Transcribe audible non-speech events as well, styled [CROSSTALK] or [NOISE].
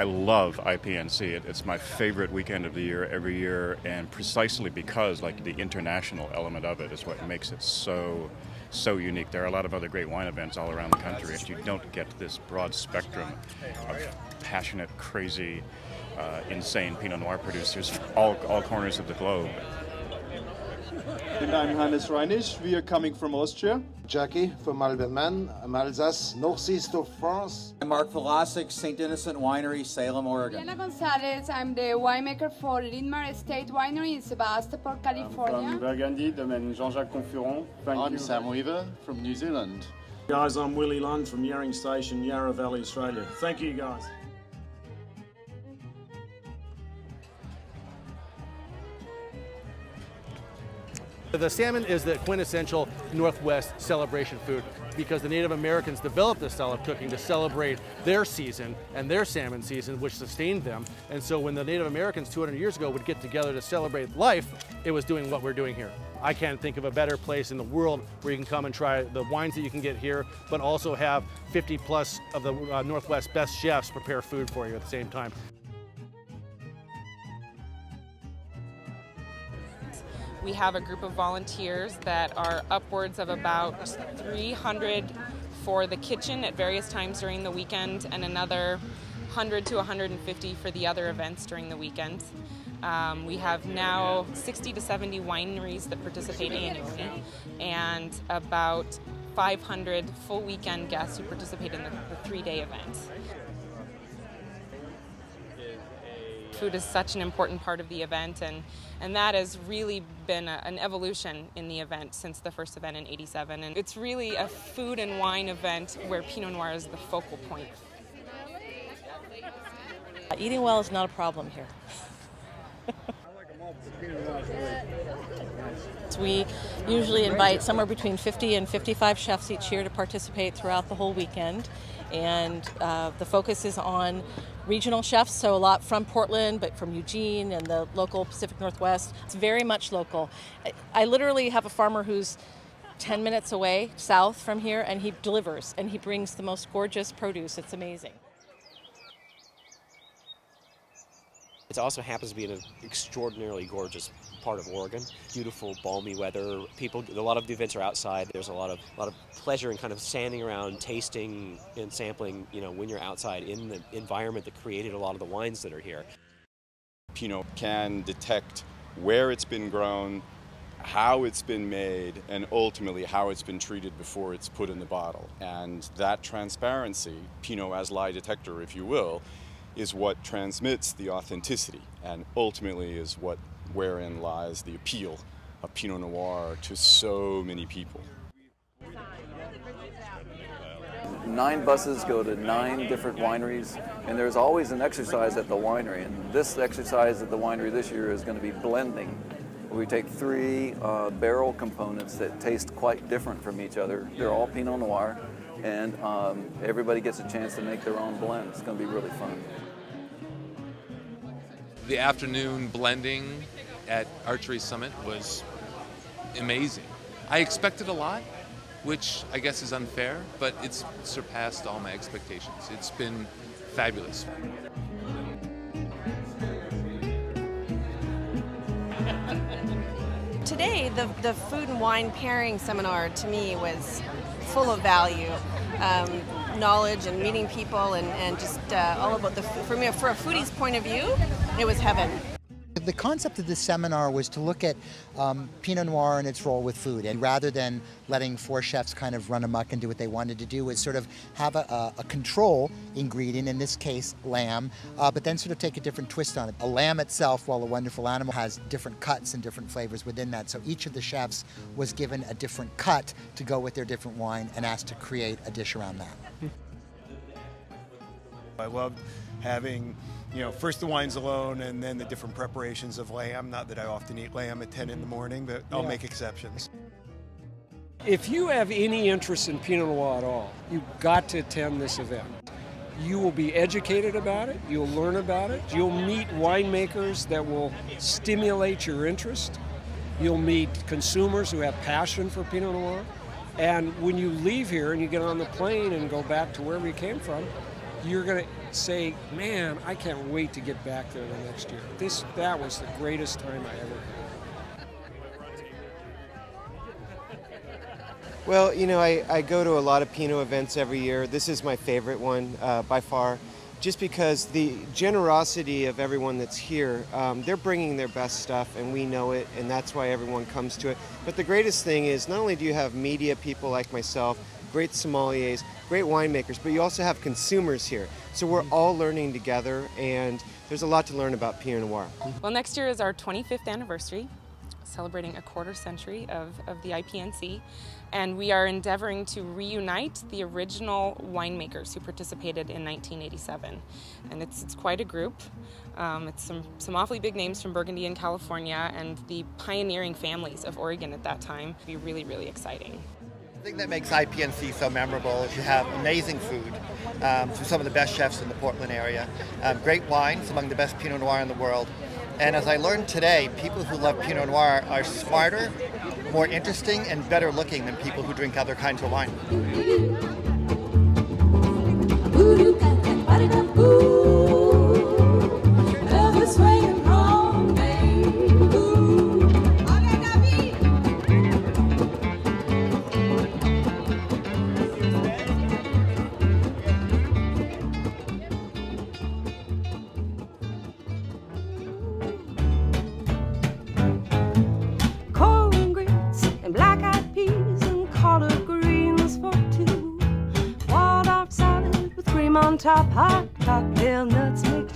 I love IPNC. It, it's my favorite weekend of the year every year, and precisely because like the international element of it is what makes it so so unique. There are a lot of other great wine events all around the country, and you don't get this broad spectrum of passionate, crazy, uh, insane Pinot Noir producers from all, all corners of the globe. And I'm Hannes Reinisch. We are coming from Austria. Jackie from Albert Mann, Alsace, northeast of France. I'm Mark Vlossak, St. Innocent Winery, Salem, Oregon. Diana Gonzalez, I'm the winemaker for Lynmar Estate Winery in Sebastopol, California. From Burgundy, Domaine Jean-Jacques Confuron. Thank I'm you. Sam Weaver from New Zealand. Guys, I'm Willie Lunn from Yering Station, Yarra Valley, Australia. Thank you, guys. The salmon is the quintessential Northwest celebration food because the Native Americans developed this style of cooking to celebrate their season and their salmon season, which sustained them. And so when the Native Americans 200 years ago would get together to celebrate life, it was doing what we're doing here. I can't think of a better place in the world where you can come and try the wines that you can get here, but also have 50 plus of the uh, Northwest best chefs prepare food for you at the same time. We have a group of volunteers that are upwards of about 300 for the kitchen at various times during the weekend and another 100 to 150 for the other events during the weekend. Um, we have now 60 to 70 wineries that participate annually and about 500 full weekend guests who participate in the, the three day event. Food is such an important part of the event, and, and that has really been a, an evolution in the event since the first event in 87. And it's really a food and wine event where Pinot Noir is the focal point. Uh, eating well is not a problem here. [LAUGHS] we usually invite somewhere between 50 and 55 chefs each year to participate throughout the whole weekend. And uh, the focus is on regional chefs, so a lot from Portland, but from Eugene and the local Pacific Northwest. It's very much local. I, I literally have a farmer who's 10 minutes away south from here, and he delivers and he brings the most gorgeous produce. It's amazing. It also happens to be an extraordinarily gorgeous part of Oregon. Beautiful, balmy weather. People, a lot of the events are outside. There's a lot of, a lot of pleasure in kind of standing around, tasting and sampling. You know, when you're outside in the environment that created a lot of the wines that are here. Pinot can detect where it's been grown, how it's been made, and ultimately how it's been treated before it's put in the bottle. And that transparency, Pinot as lie detector, if you will, is what transmits the authenticity and ultimately is what wherein lies the appeal of Pinot Noir to so many people. Nine buses go to nine different wineries, and there's always an exercise at the winery. And this exercise at the winery this year is going to be blending. We take three uh, barrel components that taste quite different from each other. They're all Pinot Noir, and um, everybody gets a chance to make their own blend. It's going to be really fun. The afternoon blending at Archery Summit was amazing. I expected a lot, which I guess is unfair, but it's surpassed all my expectations. It's been fabulous. [LAUGHS] Today, the, the food and wine pairing seminar to me was full of value. Um, knowledge and meeting people and, and just uh, all about the for me for a foodie's point of view it was heaven the concept of this seminar was to look at um, Pinot Noir and its role with food. And rather than letting four chefs kind of run amok and do what they wanted to do, was sort of have a, a, control ingredient, in this case, lamb, uh, but then sort of take a different twist on it. A lamb itself, while a wonderful animal, has different cuts and different flavors within that. So each of the chefs was given a different cut to go with their different wine and asked to create a dish around that. I loved having, you know, first the wines alone and then the different preparations of lamb. Not that I often eat lamb at 10 in the morning, but I'll Yeah. make exceptions. If you have any interest in Pinot Noir at all, you've got to attend this event. You will be educated about it, you'll learn about it, you'll meet winemakers that will stimulate your interest, you'll meet consumers who have passion for Pinot Noir, and when you leave here and you get on the plane and go back to wherever you came from, you're going to say, man, I can't wait to get back there the next year. This that was the greatest time I ever had. Well, you know, I, I go to a lot of Pinot events every year. This is my favorite one uh, by far, just because the generosity of everyone that's here, um, they're bringing their best stuff, and we know it, and that's why everyone comes to it. But the greatest thing is not only do you have media people like myself, great sommeliers, great winemakers, but you also have consumers here. So we're all learning together, and there's a lot to learn about Pinot Noir. Well, next year is our 25th anniversary, celebrating a quarter century of, of the IPNC, and we are endeavoring to reunite the original winemakers who participated in 1987. And it's, it's quite a group. Um, it's some, some awfully big names from Burgundy and California, and the pioneering families of Oregon at that time. It'll be really, really exciting. The thing that makes IPNC so memorable is you have amazing food um, from some of the best chefs in the Portland area, um, great wines, among the best Pinot Noir in the world. And as I learned today, people who love Pinot Noir are smarter, more interesting, and better looking than people who drink other kinds of wine. Top, hot cocktail nuts make